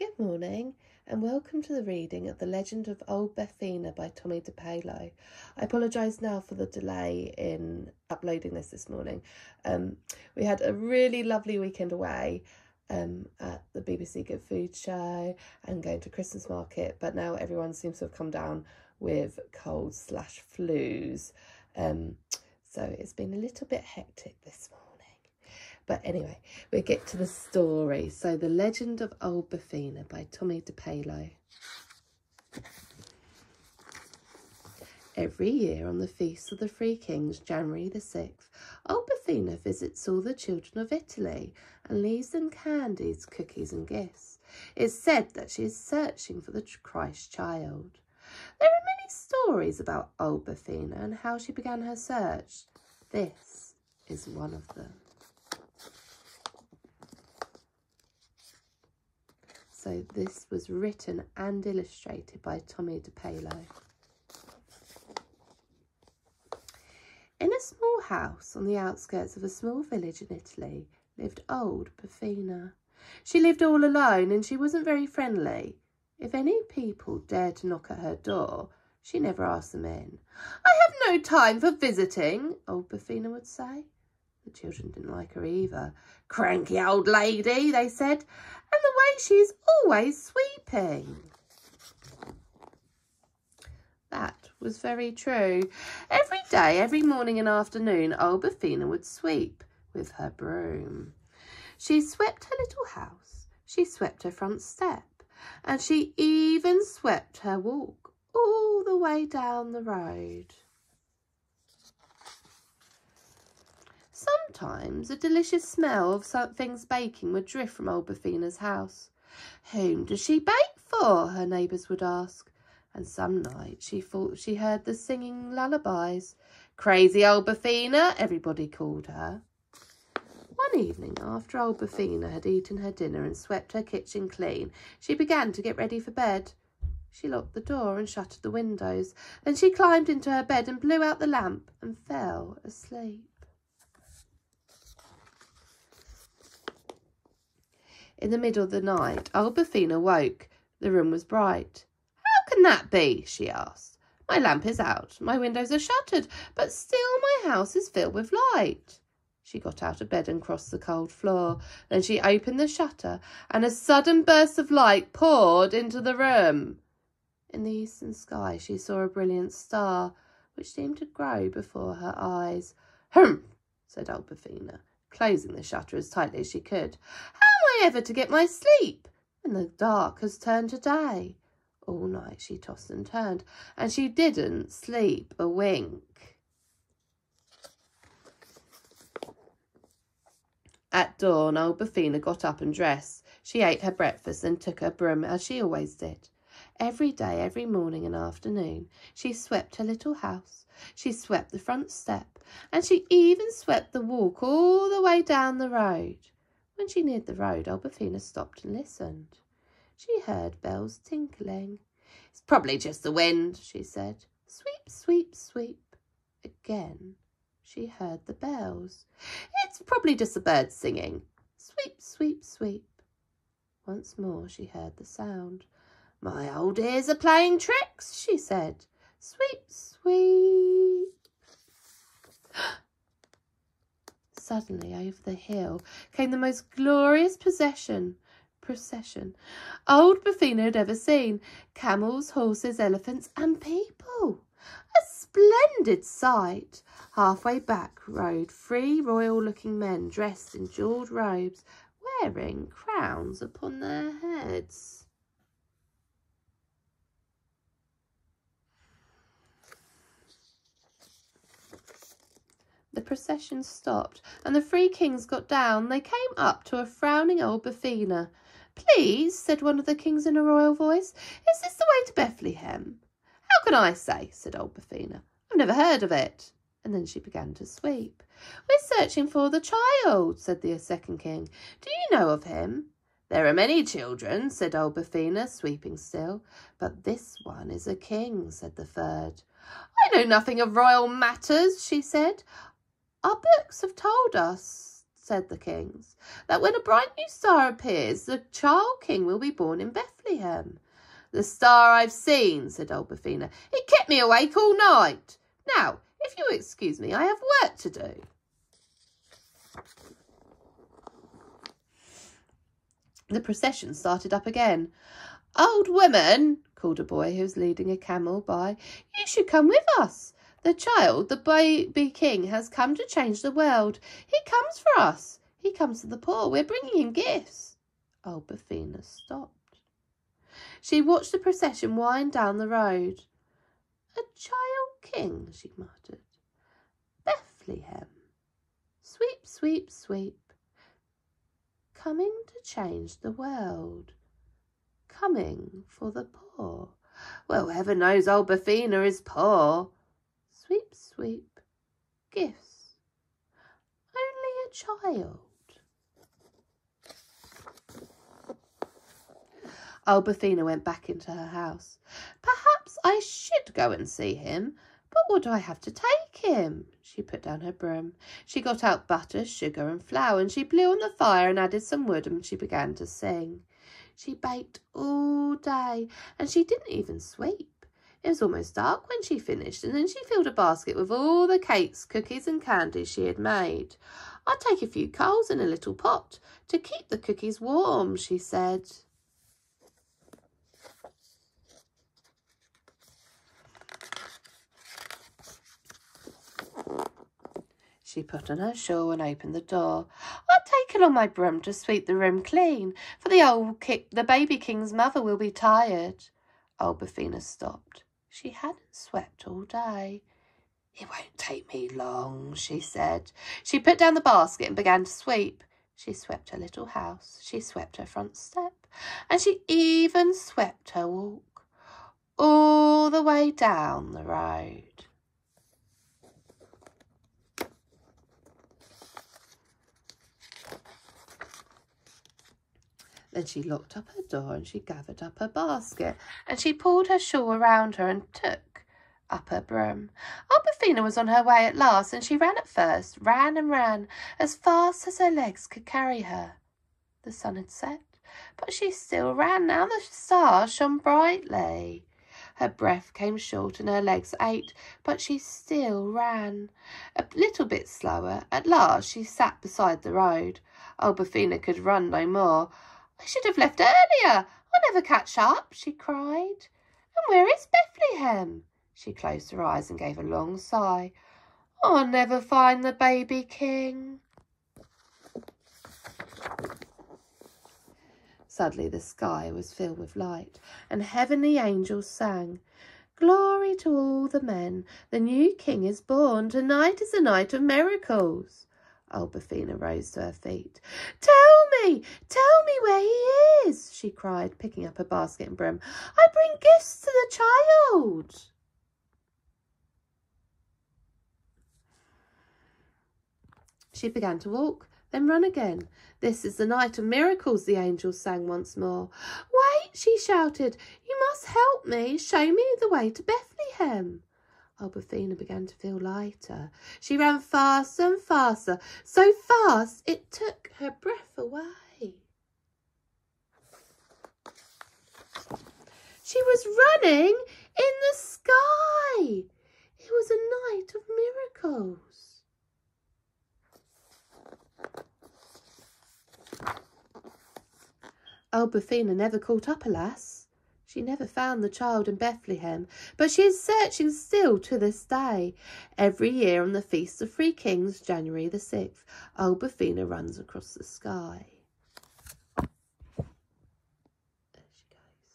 Good morning and welcome to the reading of The Legend of Old Befana by Tomie dePaola. I apologise now for the delay in uploading this this morning. Um, we had a really lovely weekend away um, at the BBC Good Food Show and going to Christmas market, but now everyone seems to have come down with colds slash flus. Um, so it's been a little bit hectic this morning. But anyway, we get to the story. So, The Legend of Old Befana by Tomie dePaola. Every year on the Feast of the Three Kings, January the 6th, Old Befana visits all the children of Italy and leaves them candies, cookies and gifts. It's said that she is searching for the Christ child. There are many stories about Old Befana and how she began her search. This is one of them. So this was written and illustrated by Tomie dePaola. In a small house on the outskirts of a small village in Italy lived old Befana. She lived all alone and she wasn't very friendly. If any people dared to knock at her door, she never asked them in. I have no time for visiting, old Befana would say. The children didn't like her either. Cranky old lady, they said, and the way she's always sweeping. That was very true. Every day, every morning and afternoon, old Befana would sweep with her broom. She swept her little house, she swept her front step, and she even swept her walk all the way down the road. Sometimes a delicious smell of things baking would drift from old Befana's house. Whom does she bake for? her neighbours would ask. And some night she thought she heard the singing lullabies. Crazy old Befana, everybody called her. One evening, after old Befana had eaten her dinner and swept her kitchen clean, she began to get ready for bed. She locked the door and shuttered the windows. Then she climbed into her bed and blew out the lamp and fell asleep. In the middle of the night, old Befana woke. The room was bright. How can that be? she asked. My lamp is out, my windows are shuttered, but still my house is filled with light. She got out of bed and crossed the cold floor. Then she opened the shutter, and a sudden burst of light poured into the room. In the eastern sky she saw a brilliant star, which seemed to grow before her eyes. Humph, said old Befana, closing the shutter as tightly as she could. Ever to get my sleep And the dark has turned to day? All night she tossed and turned, and she didn't sleep a wink. At dawn, old Befana got up and dressed. She ate her breakfast and took her broom, as she always did. Every day, every morning and afternoon, she swept her little house. She swept the front step, and she even swept the walk all the way down the road. When she neared the road, old stopped and listened. She heard bells tinkling. It's probably just the wind, she said. Sweep, sweep, sweep. Again, she heard the bells. It's probably just the birds singing. Sweep, sweep, sweep. Once more she heard the sound. My old ears are playing tricks, she said. Sweep, sweep. Suddenly over the hill came the most glorious procession procession old Befana had ever seen. Camels, horses, elephants and people. A splendid sight. Halfway back rode three royal-looking men dressed in jewelled robes, wearing crowns upon their heads. The procession stopped, and the three kings got down. They came up to a frowning old Befana. Please, said one of the kings in a royal voice, is this the way to Bethlehem? How can I say, said old Befana. I've never heard of it. And then she began to sweep. We're searching for the child, said the second king. Do you know of him? There are many children, said old Befana, sweeping still. But this one is a king, said the third. I know nothing of royal matters, she said. Our books have told us said the kings, that when a bright new star appears, the child king will be born in Bethlehem. The star I've seen, said Old Befana. It kept me awake all night. Now, if you excuse me, I have work to do. The procession started up again. Old woman, called a boy who was leading a camel by, you should come with us. The child, the baby king, has come to change the world. He comes for us. He comes for the poor. We're bringing him gifts. Oh, Befana stopped. She watched the procession wind down the road. A child king, she muttered. Bethlehem. Sweep, sweep, sweep. Coming to change the world. Coming for the poor. Well, heaven knows old Befana is poor. Sweep, sweep. Gifts. Only a child. Old Befana went back into her house. Perhaps I should go and see him, but what do I have to take him? She put down her broom. She got out butter, sugar and flour, and she blew on the fire and added some wood, and she began to sing. She baked all day, and she didn't even sweep. It was almost dark when she finished, and then she filled a basket with all the cakes, cookies and candies she had made. I'll take a few coals in a little pot to keep the cookies warm, she said. She put on her shawl and opened the door. I'll take along my broom to sweep the room clean, for the old ki- the baby king's mother will be tired. Old Befana stopped. She hadn't swept all day. It won't take me long, she said. She put down the basket and began to sweep. She swept her little house, she swept her front step, and she even swept her walk, all the way down the road. Then she locked up her door and she gathered up her basket and she pulled her shawl around her and took up her broom. Old Befana was on her way at last and she ran at first, ran and ran as fast as her legs could carry her. The sun had set, but she still ran. Now the stars shone brightly. Her breath came short and her legs ached, but she still ran. A little bit slower. At last she sat beside the road. Old Befana could run no more. I should have left earlier. I'll never catch up, she cried. And where is Bethlehem? She closed her eyes and gave a long sigh. I'll never find the baby king. Suddenly the sky was filled with light, and heavenly angels sang, Glory to all the men, the new king is born, tonight is a night of miracles. Old Befana rose to her feet. Tell tell me where he is, she cried, picking up her basket and brim. I bring gifts to the child. She began to walk, then run again. This is the night of miracles, the angels sang once more. Wait, she shouted. You must help me. Show me the way to Bethlehem. Old Befana began to feel lighter. She ran faster and faster, so fast it took her breath away. She was running in the sky. It was a night of miracles. Old Befana never caught up, alas. She never found the child in Bethlehem, but she is searching still to this day. Every year on the Feast of Three Kings, January the 6th, Old Befana runs across the sky. There she goes.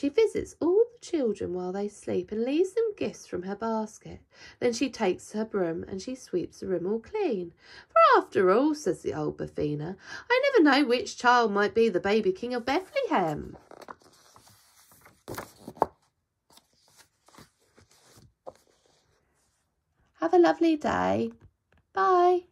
She visits all the children while they sleep and leaves them gifts from her basket. Then she takes her broom and she sweeps the room all clean. For after all, says the old Befana, I never know which child might be the baby king of Bethlehem. Have a lovely day. Bye.